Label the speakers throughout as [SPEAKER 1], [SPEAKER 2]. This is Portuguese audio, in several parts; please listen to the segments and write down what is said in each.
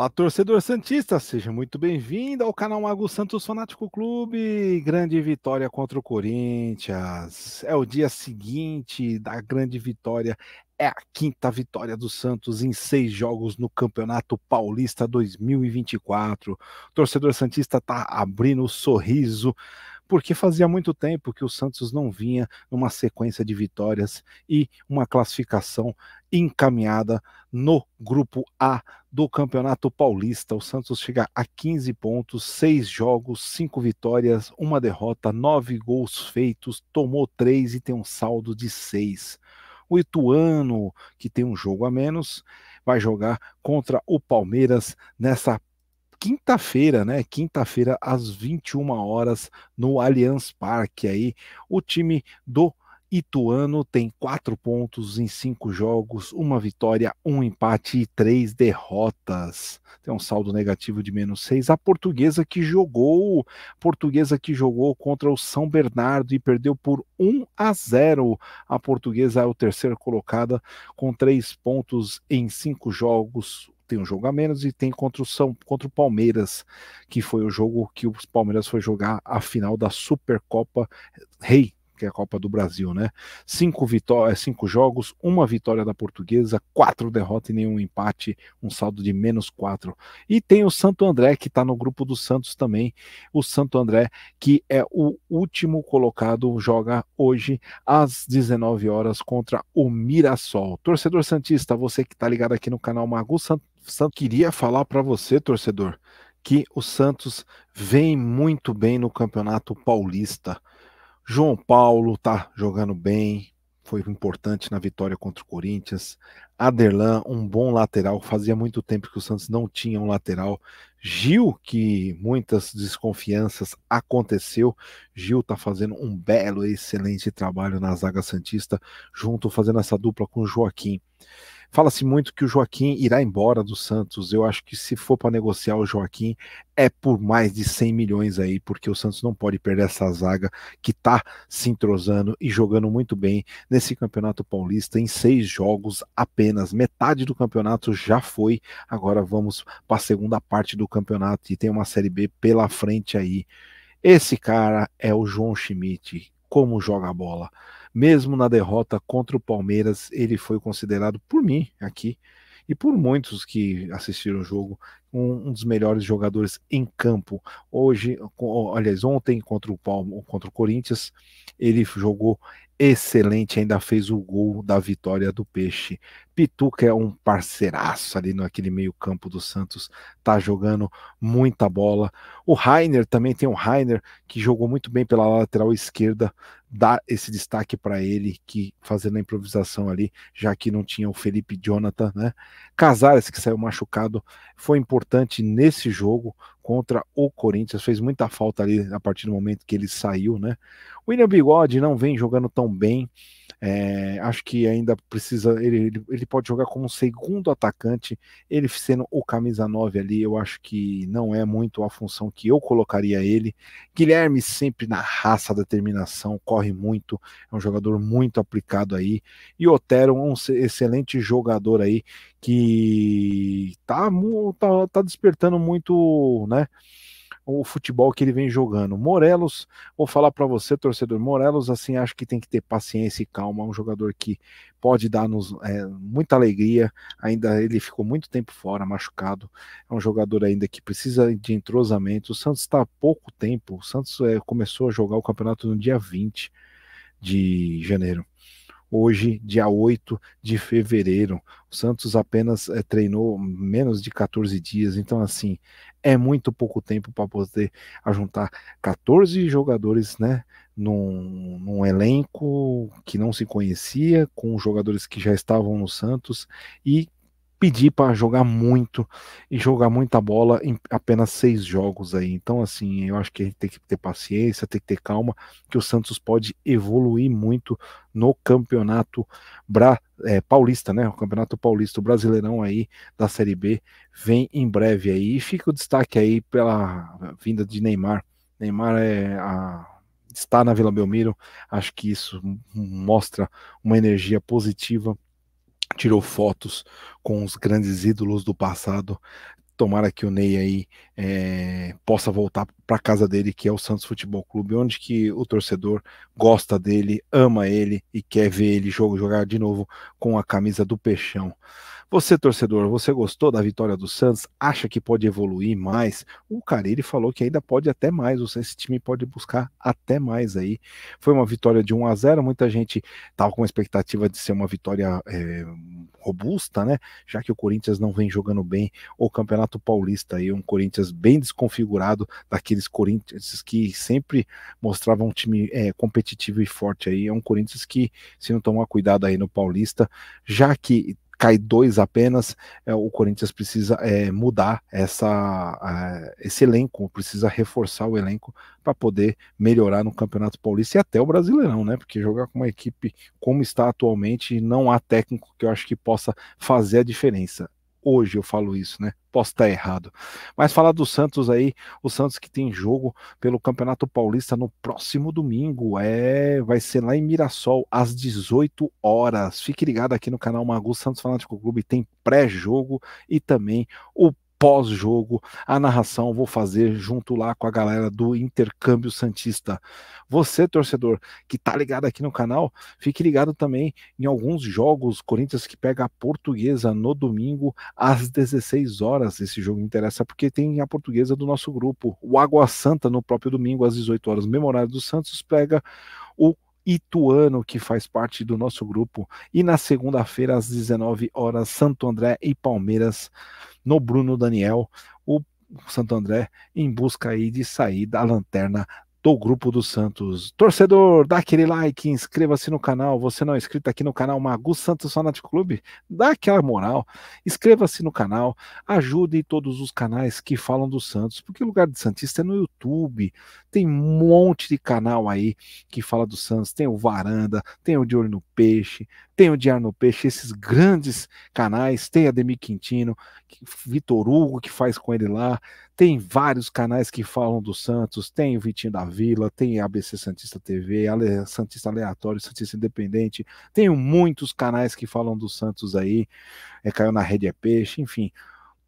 [SPEAKER 1] Fala, torcedor Santista, seja muito bem-vindo ao canal Mago Santos Fanático Clube. Grande vitória contra o Corinthians. É o dia seguinte da grande vitória. É a quinta vitória do Santos em seis jogos no Campeonato Paulista 2024. O torcedor Santista está abrindo o sorriso porque fazia muito tempo que o Santos não vinha numa sequência de vitórias e uma classificação encaminhada no grupo A do Campeonato Paulista. O Santos chega a 15 pontos, 6 jogos, 5 vitórias, uma derrota, 9 gols feitos, tomou 3 e tem um saldo de 6. O Ituano, que tem um jogo a menos, vai jogar contra o Palmeiras nessa quinta-feira, né? Quinta-feira às 21 horas no Allianz Parque aí, o time do Ituano tem quatro pontos em cinco jogos, uma vitória, um empate e três derrotas. Tem um saldo negativo de menos seis. A portuguesa que jogou, portuguesa que jogou contra o São Bernardo e perdeu por 1 a 0. A portuguesa é o terceiro colocada com três pontos em cinco jogos tem um jogo a menos e tem contra o, São, contra o Palmeiras, que foi o jogo que o Palmeiras foi jogar a final da Supercopa Rei que é a Copa do Brasil, né? Cinco vitórias, cinco jogos, uma vitória da Portuguesa, quatro derrotas e nenhum empate, um saldo de menos quatro. E tem o Santo André que está no grupo do Santos também. O Santo André que é o último colocado, joga hoje às 19 horas contra o Mirassol. Torcedor santista, você que está ligado aqui no canal Magu Santo, Santo queria falar para você, torcedor, que o Santos vem muito bem no Campeonato Paulista. João Paulo tá jogando bem, foi importante na vitória contra o Corinthians. Aderlan, um bom lateral, fazia muito tempo que o Santos não tinha um lateral. Gil, que muitas desconfianças aconteceu. Gil tá fazendo um belo, excelente trabalho na zaga santista, junto fazendo essa dupla com o Joaquim. Fala-se muito que o Joaquim irá embora do Santos. Eu acho que se for para negociar o Joaquim é por mais de 100 milhões aí, porque o Santos não pode perder essa zaga que está se entrosando e jogando muito bem nesse Campeonato Paulista em seis jogos apenas. Metade do campeonato já foi. Agora vamos para a segunda parte do campeonato e tem uma Série B pela frente aí. Esse cara é o João Schmidt. Como joga a bola mesmo na derrota contra o Palmeiras, ele foi considerado por mim aqui e por muitos que assistiram o jogo um, um dos melhores jogadores em campo. Hoje, aliás, ontem contra o Palmo, contra o Corinthians, ele jogou excelente, ainda fez o gol da vitória do Peixe. Pituca é um parceiraço ali naquele meio-campo do Santos, tá jogando muita bola. O Rainer também tem um Rainer que jogou muito bem pela lateral esquerda, dá esse destaque para ele, que fazendo a improvisação ali, já que não tinha o Felipe Jonathan, né? Casares, que saiu machucado, foi importante nesse jogo contra o Corinthians, fez muita falta ali a partir do momento que ele saiu, né? O William Bigode não vem jogando tão bem, é, acho que ainda precisa. Ele, ele pode jogar como segundo atacante, ele sendo o camisa 9 ali, eu acho que não é muito a função que eu colocaria ele. Guilherme sempre na raça, determinação, corre muito, é um jogador muito aplicado aí. E Otero, um excelente jogador aí que tá, tá, tá despertando muito, né? O futebol que ele vem jogando. Morelos, vou falar para você, torcedor, Morelos, assim, acho que tem que ter paciência e calma, é um jogador que pode dar-nos é, muita alegria, ainda ele ficou muito tempo fora, machucado, é um jogador ainda que precisa de entrosamento, o Santos está há pouco tempo, o Santos é, começou a jogar o campeonato no dia 20 de janeiro, hoje, dia 8 de fevereiro. O Santos apenas é, treinou menos de 14 dias, então, assim, é muito pouco tempo para poder ajuntar 14 jogadores, né? Num, num, elenco que não se conhecia, com jogadores que já estavam no Santos e pedir para jogar muito e jogar muita bola em apenas seis jogos aí. Então, assim, eu acho que a gente tem que ter paciência, tem que ter calma, que o Santos pode evoluir muito no campeonato bra é, paulista, né? O campeonato paulista, o brasileirão aí da Série B vem em breve aí. E fica o destaque aí pela vinda de Neymar. Neymar é a está na Vila Belmiro, acho que isso mostra uma energia positiva tirou fotos com os grandes ídolos do passado, tomara que o Ney aí é, possa voltar para casa dele, que é o Santos Futebol Clube, onde que o torcedor gosta dele, ama ele e quer ver ele jogar de novo com a camisa do Peixão. Você, torcedor, você gostou da vitória do Santos? Acha que pode evoluir mais? O Carille falou que ainda pode até mais. Esse time pode buscar até mais aí. Foi uma vitória de 1 a 0. Muita gente estava com a expectativa de ser uma vitória é, robusta, né? Já que o Corinthians não vem jogando bem o Campeonato Paulista aí, um Corinthians bem desconfigurado, daqueles Corinthians que sempre mostravam um time é, competitivo e forte aí. É um Corinthians que, se não tomar cuidado aí no Paulista, já que cai dois apenas, é, o Corinthians precisa é, mudar essa, esse elenco, precisa reforçar o elenco para poder melhorar no Campeonato Paulista e até o Brasileirão, né? Porque jogar com uma equipe como está atualmente, não há técnico que eu acho que possa fazer a diferença hoje eu falo isso, né? Posso estar errado. Mas falar do Santos aí, o Santos que tem jogo pelo Campeonato Paulista no próximo domingo, é, vai ser lá em Mirassol às 18 horas. Fique ligado aqui no canal Magu Santos Fanático Clube, tem pré-jogo e também o pós-jogo, a narração vou fazer junto lá com a galera do Intercâmbio Santista. Você, torcedor, que tá ligado aqui no canal, fique ligado também em alguns jogos. Corinthians que pega a portuguesa no domingo às 16 horas. Esse jogo interessa porque tem a portuguesa do nosso grupo. O Água Santa no próprio domingo às 18 horas. Memorário do Santos pega o Ituano, que faz parte do nosso grupo. E na segunda-feira, às 19 horas, Santo André e Palmeiras no Bruno Daniel, o Santo André em busca aí de sair da lanterna do Grupo dos Santos. Torcedor, dá aquele like, inscreva-se no canal. Você não é inscrito aqui no canal Magu Santos Fanático Clube? Dá aquela moral, inscreva-se no canal, ajude todos os canais que falam do Santos, porque o lugar de Santista é no YouTube. Tem um monte de canal aí que fala do Santos. Tem o Varanda, tem o De Olho no Peixe, tem o Diário no Peixe, esses grandes canais. Tem a Demi Quintino, Vitor Hugo que faz com ele lá. Tem vários canais que falam do Santos, tem o Vitinho da Vila, tem ABC Santista TV, Santista Aleatório, Santista Independente, tem muitos canais que falam do Santos aí, é, caiu na rede é peixe, enfim,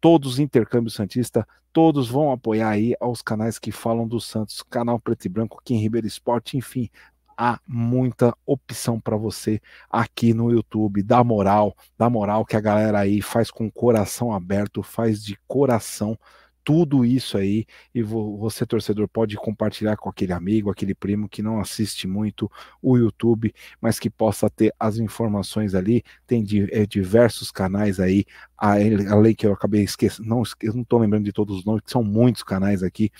[SPEAKER 1] todos os intercâmbios Santista, todos vão apoiar aí aos canais que falam do Santos, canal Preto e Branco, Kim Ribeiro Esporte, enfim, há muita opção para você aqui no YouTube. Dá moral, dá moral que a galera aí faz com o coração aberto, faz de coração tudo isso aí e você torcedor pode compartilhar com aquele amigo, aquele primo que não assiste muito o YouTube, mas que possa ter as informações ali. Tem é, diversos canais aí, a, a lei que eu acabei esquecendo, não, eu não estou lembrando de todos os nomes, que são muitos canais aqui,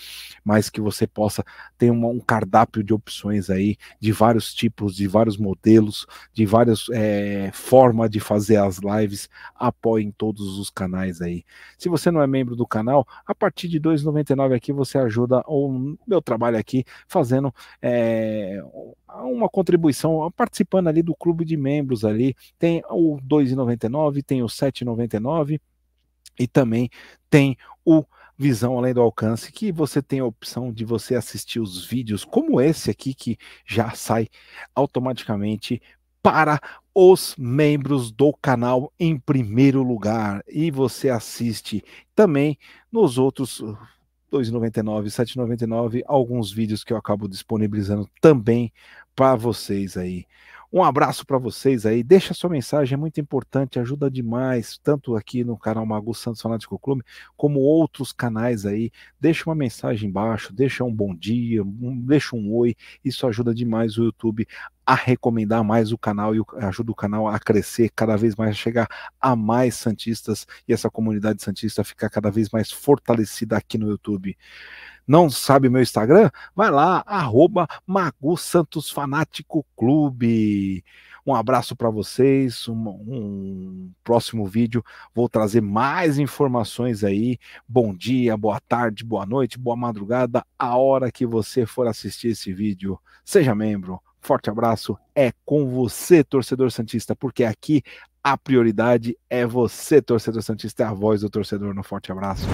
[SPEAKER 1] mas que você possa ter uma, um cardápio de opções aí, de vários tipos, de vários modelos, de várias eh, é, formas de fazer as lives, apoiem todos os canais aí. Se você não é membro do canal, a partir de 2,99 aqui você ajuda o meu trabalho aqui, fazendo é, uma contribuição, participando ali do clube de membros ali, tem o 2,99, tem o 7,99, e também tem o Visão Além do Alcance, que você tem a opção de você assistir os vídeos como esse aqui que já sai automaticamente para os membros do canal em primeiro lugar e você assiste também nos outros uh, 2,99, 7,99, alguns vídeos que eu acabo disponibilizando também para vocês aí. Um abraço para vocês aí. Deixa sua mensagem, é muito importante, ajuda demais, tanto aqui no canal Magu Santos Fanático Clube, como outros canais aí. Deixa uma mensagem embaixo, deixa um bom dia, um, deixa um oi. Isso ajuda demais o YouTube a recomendar mais o canal e ajuda o canal a crescer cada vez mais, a chegar a mais Santistas e essa comunidade Santista ficar cada vez mais fortalecida aqui no YouTube. Não sabe meu Instagram? Vai lá, arroba Santos Fanático Clube. Um abraço para vocês. Um, um, próximo vídeo vou trazer mais informações aí. Bom dia, boa tarde, boa noite, boa madrugada, a hora que você for assistir esse vídeo. Seja membro. Forte abraço. É com você, torcedor Santista, porque aqui a prioridade é você, torcedor Santista, é a voz do torcedor no Forte Abraço.